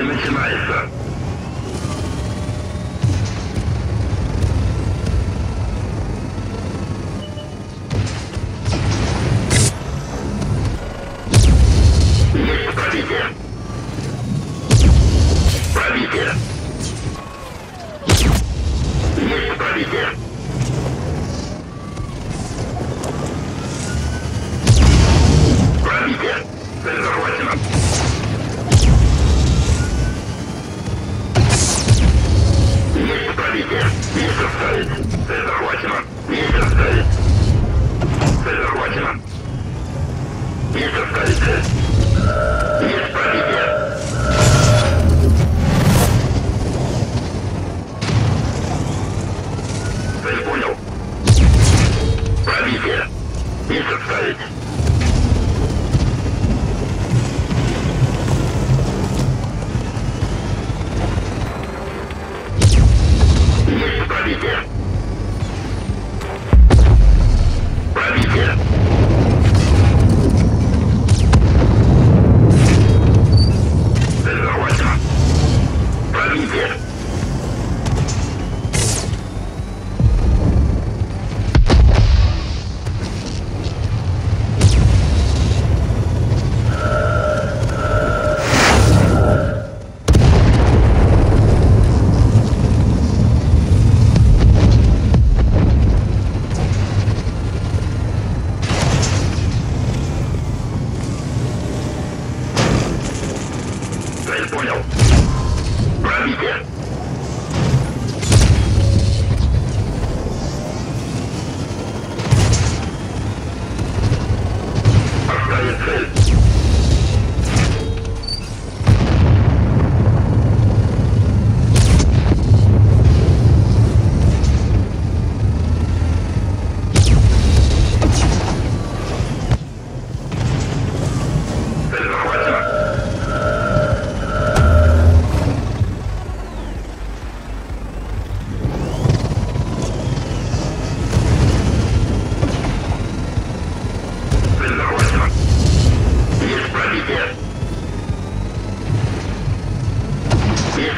бой начинается. Есть пробитие. Пробитие. Есть пробитие. Пробитие. Цель захвачена. Mr. Skype. Yeah.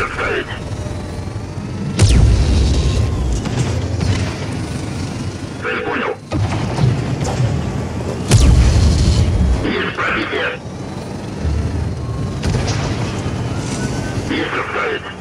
составить. Цель понял. Есть пробитие. Есть составить.